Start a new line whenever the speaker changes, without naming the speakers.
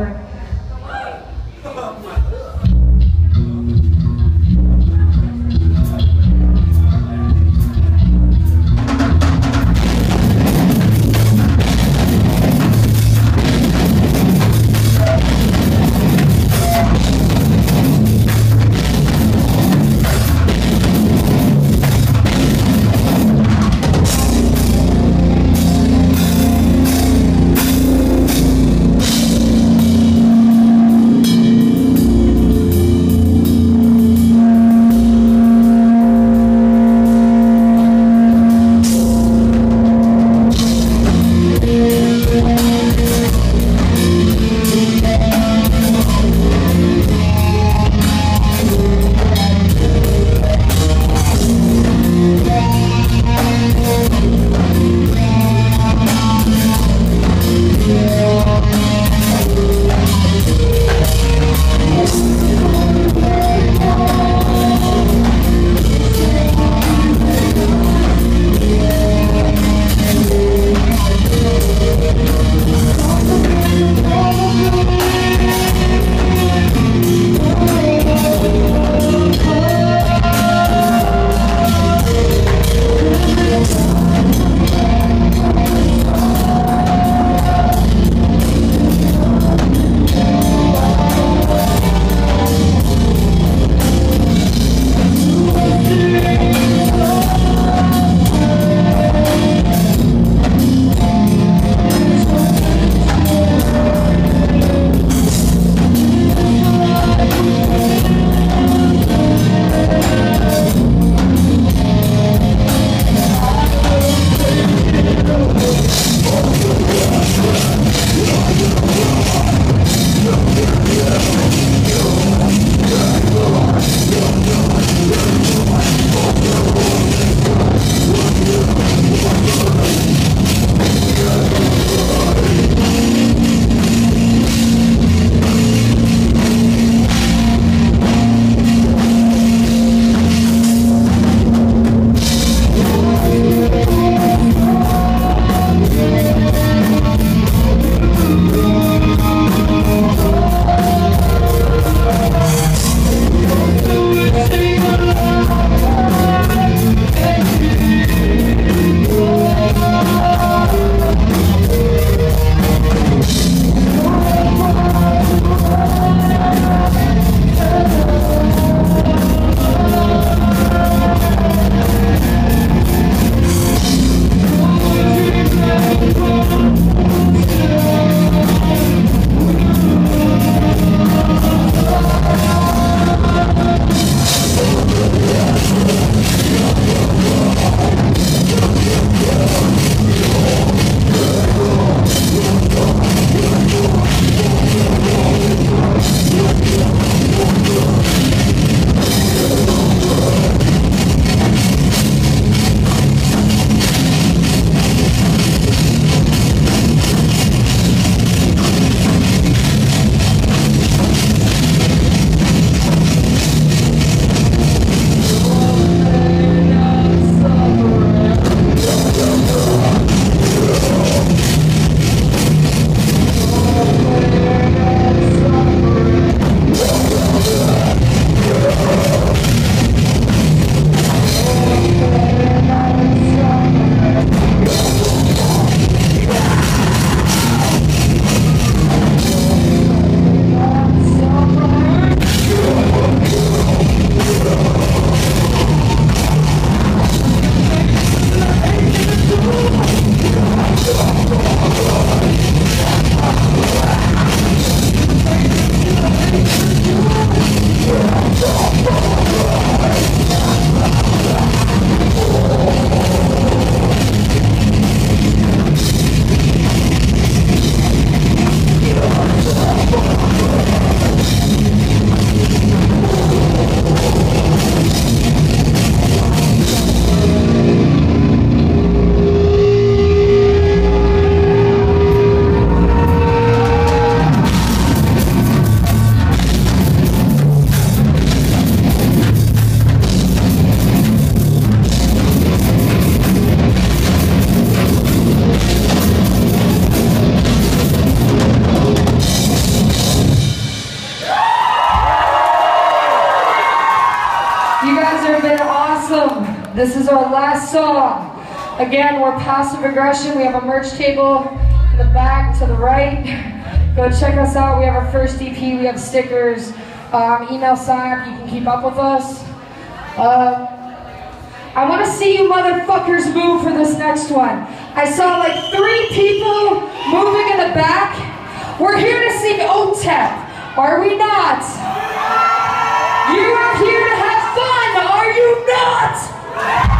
thôi. Awesome. This is our last song. Again, we're passive aggression. We have a merch table in the back to the right. Go check us out. We have our first EP. We have stickers. Um, email sign. up. You can keep up with us. Uh, I want to see you motherfuckers move for this next one. I saw like three people moving in the back. We're here to sing OTEP, are we not? You are here you not?